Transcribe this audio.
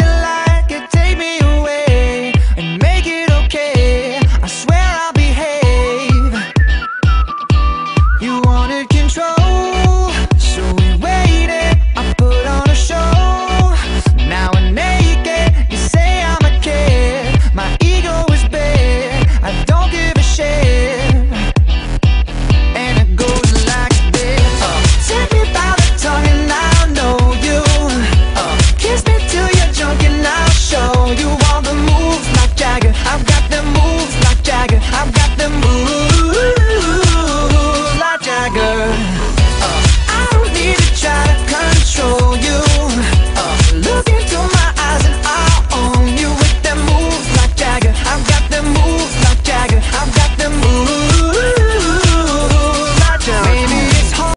realize